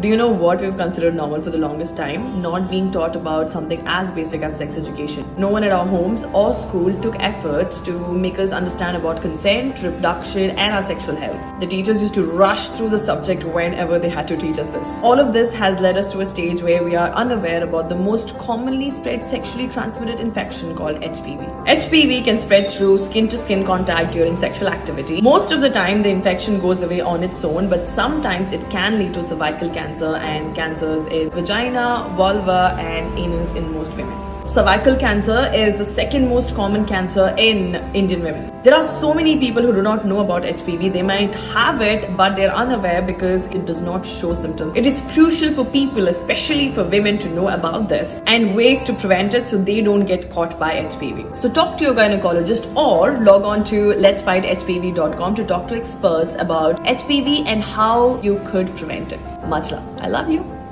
Do you know what we've considered normal for the longest time? Not being taught about something as basic as sex education. No one at our homes or school took efforts to make us understand about consent, reproduction, and our sexual health. The teachers used to rush through the subject whenever they had to teach us this. All of this has led us to a stage where we are unaware about the most commonly spread sexually transmitted infection called HPV. HPV can spread through skin to skin contact during sexual activity. Most of the time, the infection goes away on its own, but sometimes it can lead to cervical cancer cancer and cancers in vagina, vulva, and anus in most women. Cervical cancer is the second most common cancer in Indian women. There are so many people who do not know about HPV. They might have it, but they're unaware because it does not show symptoms. It is crucial for people, especially for women, to know about this and ways to prevent it so they don't get caught by HPV. So talk to your gynecologist or log on to letsfighthpv.com to talk to experts about HPV and how you could prevent it. Much love. I love you.